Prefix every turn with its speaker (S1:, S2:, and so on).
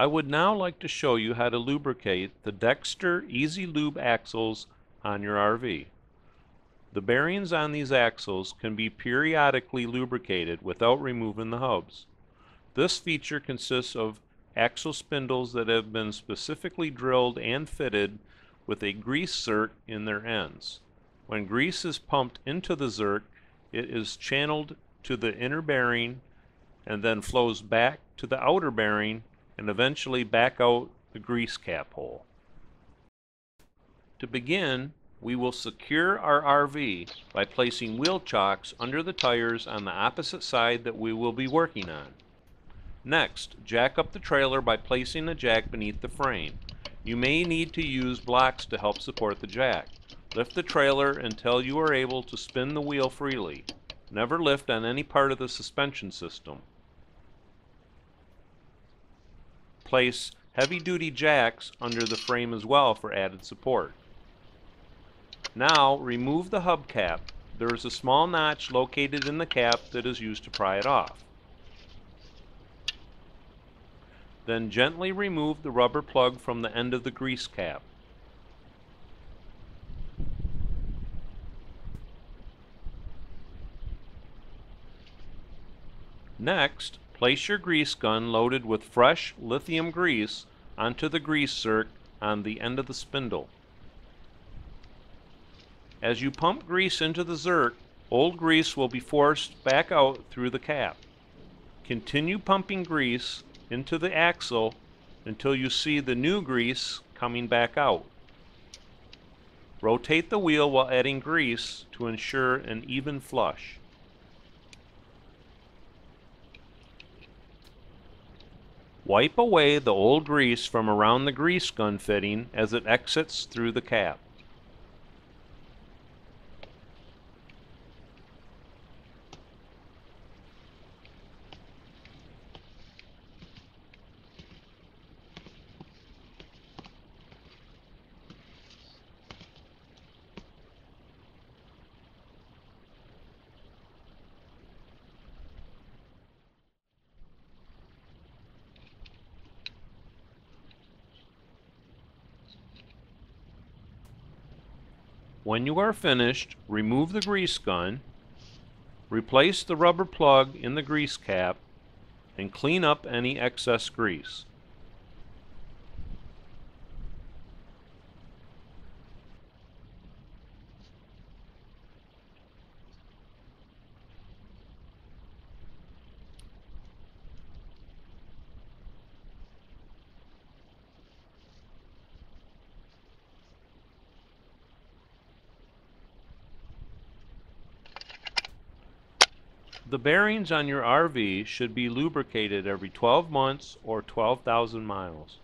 S1: I would now like to show you how to lubricate the Dexter E-Z Lube axles on your RV. The bearings on these axles can be periodically lubricated without removing the hubs. This feature consists of axle spindles that have been specifically drilled and fitted with a grease zerk in their ends. When grease is pumped into the zerk, it is channeled to the inner bearing and then flows back to the outer bearing and eventually back out the grease cap hole. To begin, we will secure our RV by placing wheel chocks under the tires on the opposite side that we will be working on. Next, jack up the trailer by placing the jack beneath the frame. You may need to use blocks to help support the jack. Lift the trailer until you are able to spin the wheel freely. Never lift on any part of the suspension system. Place heavy-duty jacks under the frame as well for added support. Now remove the hub cap. There is a small notch located in the cap that is used to pry it off. Then gently remove the rubber plug from the end of the grease cap. Next, place your grease gun loaded with fresh lithium grease onto the grease zerk on the end of the spindle. As you pump grease into the zerk, old grease will be forced back out through the cap. Continue pumping grease into the axle until you see the new grease coming back out. Rotate the wheel while adding grease to ensure an even flush. Wipe away the old grease from around the grease gun fitting as it exits through the cap. When you are finished, remove the grease gun, replace the rubber plug in the grease cap, and clean up any excess grease. The bearings on your RV should be lubricated every 12 months or 12,000 miles.